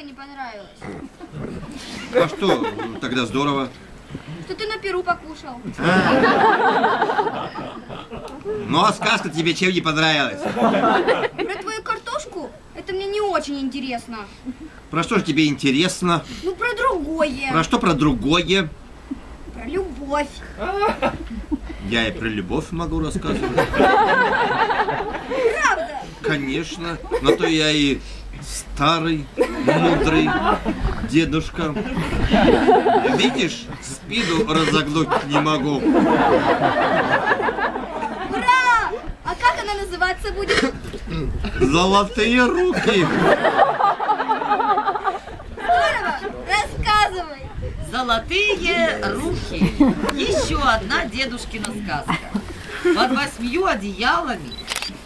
сказка не понравилась? А что, тогда здорово. Что ты на перу покушал? Ну а сказка тебе чем не понравилась? Про твою картошку? Это мне не очень интересно. Про что же тебе интересно? Ну, про другое. Про что про другое? Про любовь. Я и про любовь могу рассказывать. Правда? Конечно. На то я и старый, мудрый дедушка. Видишь, спину разогнуть не могу. Ура! А как она называться будет? Золотые руки. Здорово! Рассказывай! Золотые руки. Еще одна дедушкина сказка. Под восьмью одеялами,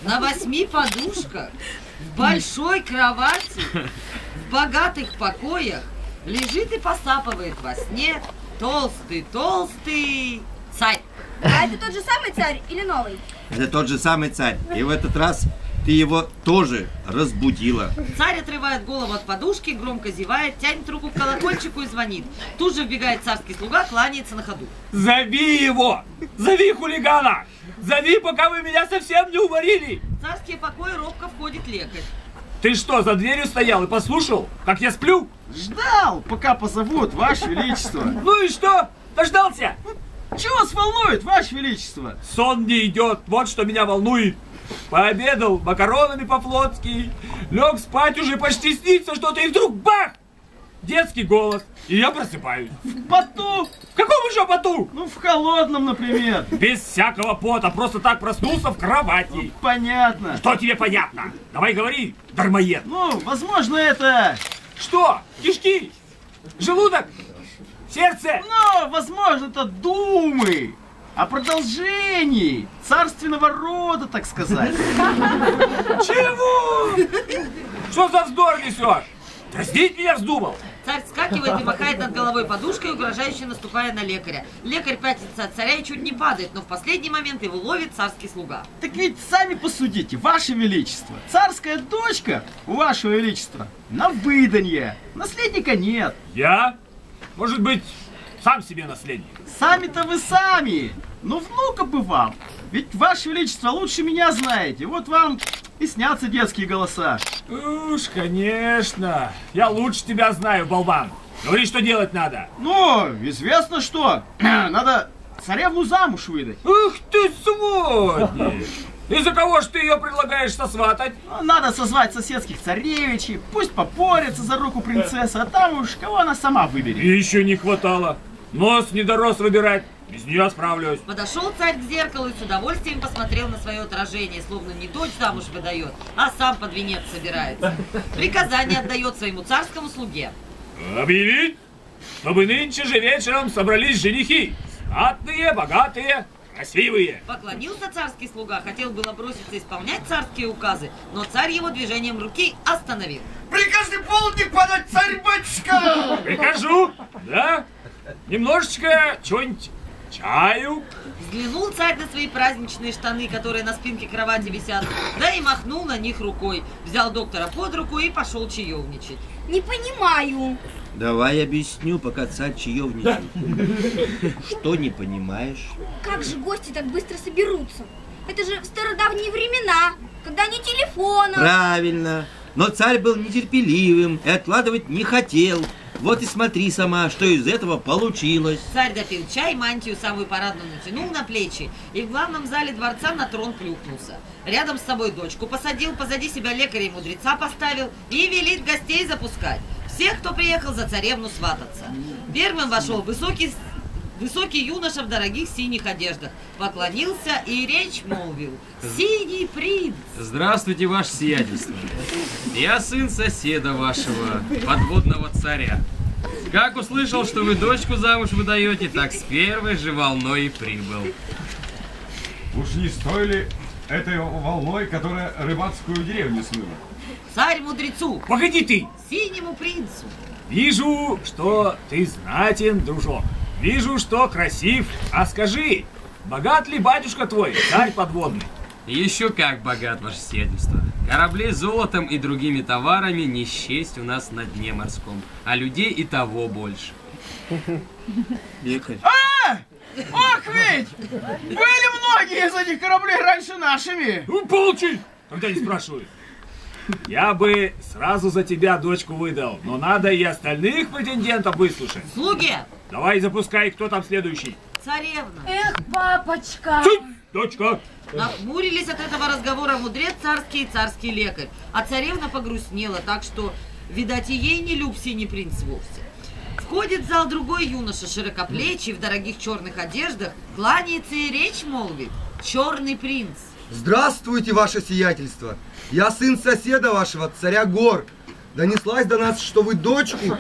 на восьми подушках, в большой кровати, в богатых покоях лежит и посапывает во сне толстый-толстый царь. А это тот же самый царь или новый? Это тот же самый царь. И в этот раз ты его тоже разбудила. Царь отрывает голову от подушки, громко зевает, тянет руку к колокольчику и звонит. Тут же вбегает царский слуга, кланяется на ходу. Зови его! Зови хулигана! Зови, пока вы меня совсем не уморили! В царские покои робко входит лекарь. Ты что, за дверью стоял и послушал, как я сплю? Ждал, пока позовут, Ваше Величество. Ну и что? Дождался? Чего вас волнует, Ваше Величество? Сон не идет, вот что меня волнует. Пообедал макаронами по-флотски, лег спать, уже почти снится что-то, и вдруг бах! Детский голос, и я просыпаюсь. В поту? В каком еще поту? Ну, в холодном, например. Без всякого пота, просто так проснулся в кровати. Понятно. Что тебе понятно? Давай говори, дармоед. Ну, возможно, это... Что? Кишки? Желудок? Сердце? Ну, возможно, это думы. О продолжении царственного рода, так сказать. Чего? Что за вздор несешь? Дразнить меня вздумал? Царь вскакивает и махает над головой подушкой, угрожающе наступая на лекаря. Лекарь пятится от царя и чуть не падает, но в последний момент его ловит царский слуга. Так ведь сами посудите, Ваше Величество. Царская дочка у Вашего Величества на выданье. Наследника нет. Я? Может быть, сам себе наследник? Сами-то вы сами. Ну, внука бы вам. Ведь, Ваше Величество, лучше меня знаете. Вот вам и снятся детские голоса. Уж, конечно. Я лучше тебя знаю, болван. Говори, что делать надо. Ну, известно что. Надо царевну замуж выдать. Ух ты, сводник! И за кого ж ты ее предлагаешь сосватать? Надо созвать соседских царевичей, пусть попорятся за руку принцессы, а там уж кого она сама выберет. И еще не хватало. Нос не дорос выбирать. Без нее справлюсь. Подошел царь к зеркалу и с удовольствием посмотрел на свое отражение, словно не дочь замуж выдает, а сам под венец собирается. Приказание отдает своему царскому слуге. Объявить, чтобы нынче же вечером собрались женихи. Статные, богатые, красивые. Поклонился царский слуга, хотел было броситься исполнять царские указы, но царь его движением руки остановил. Прикажи полдник подать, царь-батюшка! Прикажу, да? Немножечко чего-нибудь чаю. Взглянул царь на свои праздничные штаны, которые на спинке кровати висят, да и махнул на них рукой. Взял доктора под руку и пошел чаевничать. Не понимаю. Давай объясню, пока царь чаевничает. Что не понимаешь? Как же гости так быстро соберутся? Это же в стародавние времена, когда не телефона. Правильно. Но царь был нетерпеливым и откладывать не хотел. Вот и смотри сама, что из этого получилось. Царь допил чай, мантию самую парадную натянул на плечи и в главном зале дворца на трон плюхнулся. Рядом с собой дочку посадил, позади себя лекаря и мудреца поставил и велит гостей запускать. Всех, кто приехал за царевну свататься. Первым вошел высокий, высокий юноша в дорогих синих одеждах. Поклонился и речь молвил. Синий принц! Здравствуйте, ваше сиятельство. Я сын соседа вашего, подводного царя. Как услышал, что вы дочку замуж выдаете, так с первой же волной и прибыл. Уж не стоили этой волной, которая рыбацкую деревню смыла. Царь мудрецу! Погоди ты! Синему принцу! Вижу, что ты знатен, дружок. Вижу, что красив. А скажи, богат ли батюшка твой, царь подводный? Еще как богат ваше сиятельство. Кораблей золотом и другими товарами не счесть у нас на дне морском, а людей и того больше. Лекарь. Ох ведь! Были многие из этих кораблей раньше нашими. Ну, получи, когда не спрашивают. Я бы сразу за тебя дочку выдал, но надо и остальных претендентов выслушать. Слуги! Давай запускай, кто там следующий. Царевна! Эх, папочка. Цыть, дочка. Нахмурились от этого разговора мудрец царский и царский лекарь. А царевна погрустнела, так что, видать, и ей не люб синий принц вовсе. Входит в зал другой юноша, широкоплечий, в дорогих черных одеждах, кланяется и речь молвит. Черный принц. Здравствуйте, ваше сиятельство! Я сын соседа вашего, царя Гор. Донеслась до нас, что вы дочку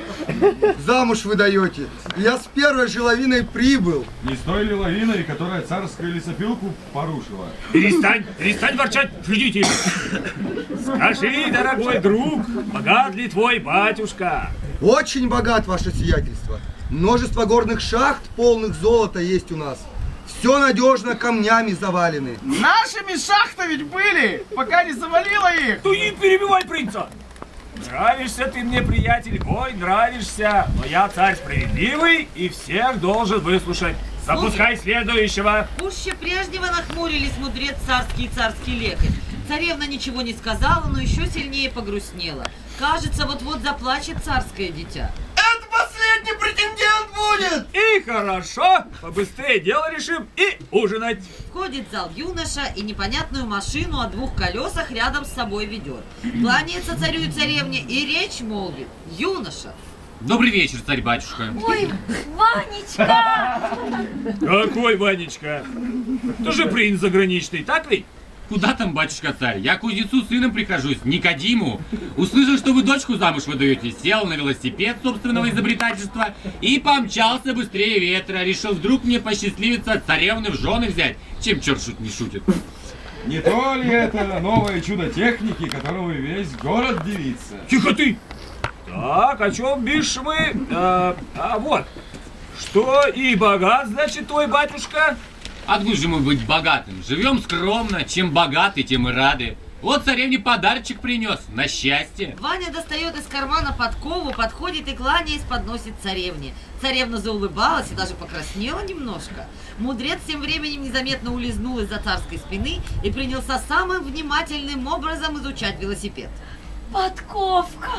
замуж выдаете. Я с первой же лавиной прибыл. Не с той ли лавиной, которая царскую лесопилку порушила? Перестань, перестань ворчать, следите. Скажи, дорогой друг, богат ли твой батюшка? Очень богат, ваше сиятельство. Множество горных шахт, полных золота, есть у нас. Все надежно камнями завалены. Нашими шахты ведь были, пока не завалило их. Ну не перебивай принца. Нравишься ты мне, приятель мой, нравишься. Но я царь справедливый и всех должен выслушать. Запускай следующего. Пуще прежнего нахмурились мудрец царский и царский лекарь. Царевна ничего не сказала, но еще сильнее погрустнела. Кажется, вот-вот заплачет царское дитя. Последний претендент будет! И хорошо, побыстрее дело решим и ужинать. Входит в зал юноша и непонятную машину о двух колесах рядом с собой ведет. Кланяется царю и царевне и речь молвит. Юноша, Добрый вечер, царь-батюшка. Ой, Ванечка. Какой Ванечка? Ты же принц заграничный, так ли? Куда там, батюшка-царь? Я к кузнецу сыном прихожусь, Никодиму. Услышал, что вы дочку замуж выдаете, сел на велосипед собственного изобретательства и помчался быстрее ветра. Решил вдруг мне посчастливиться царевны в жены взять, чем черт шут не шутит. Не то ли это новое чудо техники, которому весь город дивится? Тихо ты! Так, о чем бишь мы? А, а вот, что и богат, значит, твой батюшка? Откуда же мы быть богатым? Живем скромно, чем богаты, тем и рады. Вот царевне подарочек принес, на счастье. Ваня достает из кармана подкову, подходит и кланяясь подносит царевне. Царевна заулыбалась и даже покраснела немножко. Мудрец тем временем незаметно улизнул из-за царской спины и принялся самым внимательным образом изучать велосипед. Подковка.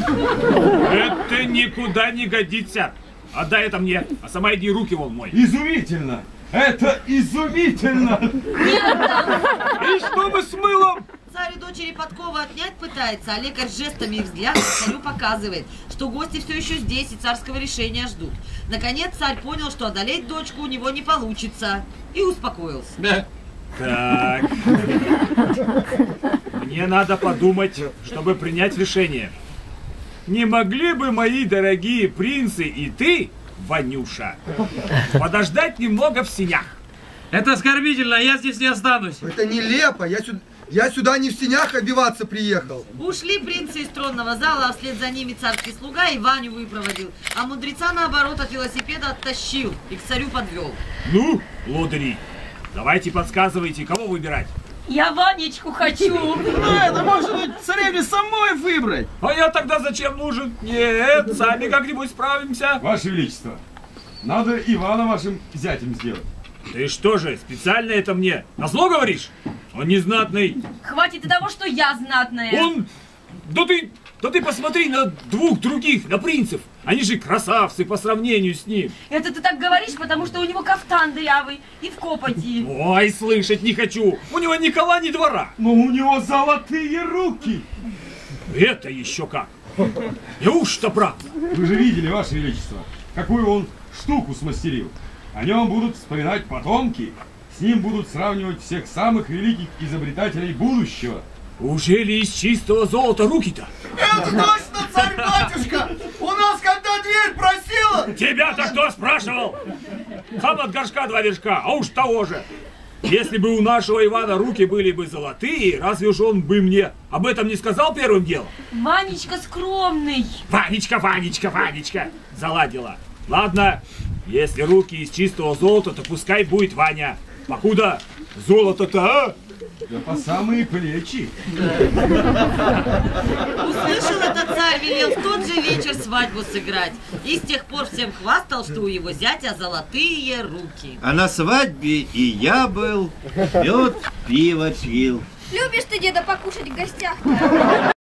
Это никуда не годится. Отдай это мне, а сама иди руки вон мой. Изумительно! Это изумительно! И что мы с мылом? Царь у дочери подковы отнять пытается, а лекарь жестами и взглядом царю показывает, что гости все еще здесь и царского решения ждут. Наконец царь понял, что одолеть дочку у него не получится, и успокоился. Да. Так. Мне надо подумать, чтобы принять решение. Не могли бы мои дорогие принцы и ты, Ванюша, подождать немного в синях? Это оскорбительно, я здесь не останусь. Это нелепо. Я сюда, я сюда не в синях обиваться приехал. Ушли принцы из тронного зала, а вслед за ними царский слуга и Ваню выпроводил, а мудреца, наоборот, от велосипеда оттащил и к царю подвел. Ну, лодыри, давайте подсказывайте, кого выбирать. Я Ванечку хочу. Ну это может быть царевне самой выбрать. А я тогда зачем нужен? Нет, сами как-нибудь справимся. Ваше Величество, надо Ивана вашим зятем сделать. Ты что же, специально это мне? Назло говоришь? Он незнатный. Хватит и того, что я знатная. Он... Да ты... Да ты посмотри на двух других, на принцев. Они же красавцы по сравнению с ним. Это ты так говоришь, потому что у него кафтан дырявый и в копоти. Ой, слышать не хочу. У него ни кола, ни двора. Но у него золотые руки! Это еще как? Неужто правда? Вы же видели, Ваше Величество, какую он штуку смастерил. О нем будут вспоминать потомки, с ним будут сравнивать всех самых великих изобретателей будущего. Ужели из чистого золота руки-то? Это точно, царь-батюшка! У нас когда дверь просила, Тебя-то кто спрашивал? Сам от горшка два вершка, а уж того же. Если бы у нашего Ивана руки были бы золотые, разве уж он бы мне об этом не сказал первым делом? Ванечка скромный. Ванечка, Ванечка, Ванечка, заладила. Ладно, если руки из чистого золота, то пускай будет Ваня. Покуда золото-то, а? Да по самые плечи. Услышал это царь, велел в тот же вечер свадьбу сыграть. И с тех пор всем хвастал, что у его зятя золотые руки. А на свадьбе и я был, мед, пиво пил. Любишь ты, деда, покушать в гостях-то?